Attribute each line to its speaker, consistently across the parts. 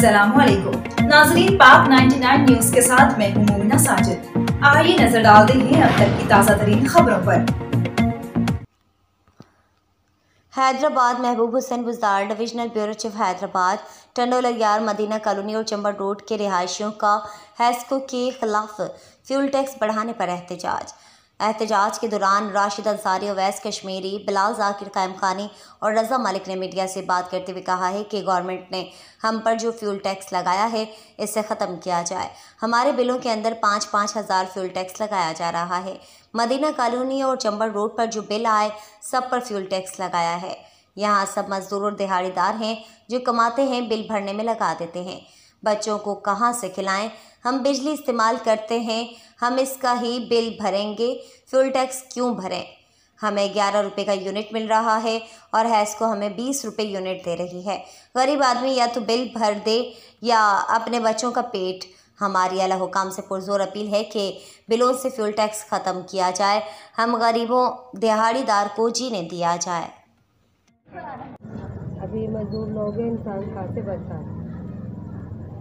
Speaker 1: नाजरीन, पाक 99 न्यूज़ के साथ मैं हूँ मोमिना साजिद। आइए नज़र डालते हैं अब तक की ताज़ा तरीन खबरों पर।
Speaker 2: हैदराबाद महबूब हुसैन बुजार डिविजनल ब्यूरो चीफ हैदराबाद टंडोल अलियार मदीना कॉलोनी और चंबल रोड के रिहायशियों का हैस्को के खिलाफ फ्यूल टैक्स बढ़ाने पर एहतजाज। एहतजाज के दौरान राशिद अंसारी अवैस कश्मीरी, बिलाल जाकिर कायम खानी और रज़ा मलिक ने मीडिया से बात करते हुए कहा है कि गवर्नमेंट ने हम पर जो फ्यूल टैक्स लगाया है, इसे ख़त्म किया जाए। हमारे बिलों के अंदर पाँच पाँच हज़ार फ्यूल टैक्स लगाया जा रहा है। मदीना कॉलोनी और चंबल रोड पर जो बिल आए, सब पर फ्यूल टैक्स लगाया है। यहाँ सब मजदूर और दिहाड़ीदार हैं जो कमाते हैं, बिल भरने में लगा देते हैं। बच्चों को कहाँ से खिलाएँ? हम बिजली इस्तेमाल करते हैं, हम इसका ही बिल भरेंगे। फ्यूल टैक्स क्यों भरें? हमें ग्यारह रुपये का यूनिट मिल रहा है और हैस को हमें बीस रुपये यूनिट दे रही है। गरीब आदमी या तो बिल भर दे या अपने बच्चों का पेट। हमारी अला हुकाम से पुरजोर अपील है कि बिलों से फ्यूल टैक्स ख़त्म किया जाए। हम गरीबों, दिहाड़ीदार को जीने दिया जाए।
Speaker 3: अभी मजदूर लोग हैं, इंसान कहाँ से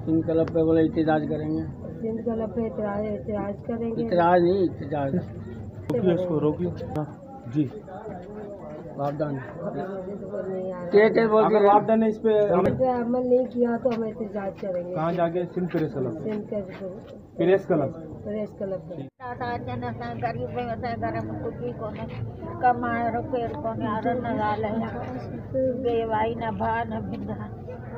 Speaker 3: बढ़ता है
Speaker 4: सिंध क्लब पे बोले एहतजाज करेंगे?
Speaker 3: सिंध क्लब पे एतराज़ करेंगे?
Speaker 4: एहतजाज नहीं एहतजाज
Speaker 5: रोकिए इसको रोकिए। जी।
Speaker 4: वापदान बोल
Speaker 5: अगर इस पे
Speaker 3: अमल नहीं किया तो हम एहतजाज करेंगे।
Speaker 5: कहाँ जाके? Sindh press club
Speaker 3: Sindh
Speaker 5: press club
Speaker 3: press club
Speaker 6: ग़रीब घर में कोन्हे कमाइण केरु कोन्हे हर न बेवाई न भिंड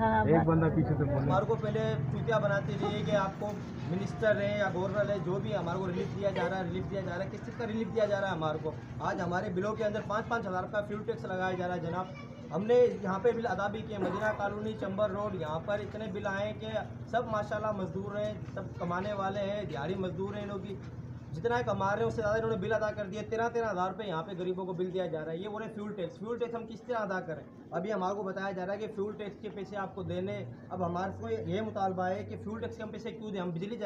Speaker 6: हा
Speaker 5: एक बंदा पीछे से बोले।
Speaker 7: हमारे को पहले चूतिया बनाते रहिए कि आपको मिनिस्टर है या गवर्नर है जो भी हमारे को रिलीफ दिया जा रहा है रिलीफ दिया जा रहा है किस चीज़ का रिलीफ दिया जा रहा है हमारे को? आज हमारे बिलों के अंदर पाँच पाँच हज़ार का फ्यूल टैक्स लगाया जा रहा है जनाब। हमने यहाँ पे बिल अदा भी किए मदीना कॉलोनी चंबर रोड यहाँ पर इतने बिल आए हैं कि सब माशाल्लाह मजदूर हैं सब कमाने वाले हैं दिहाड़ी मजदूर हैं इन लोग की जितना कमा रहे हैं, उससे ज़्यादा इन्होंने बिल अदा कर दिया तेरह तेरह हज़ार रुपये यहाँ पे गरीबों को बिल दिया जा रहा है। ये बोले फ्यूल टैक्स फ्यूल टैक्स हम किस तरह अदा करें? अभी हमारे को बताया जा रहा है कि फ्यूल टैक्स के पैसे आपको देने अब हमारे को ये मुतालबा है कि फ्यूल टैक्स के हम पैसे क्यों दें? हम बिजली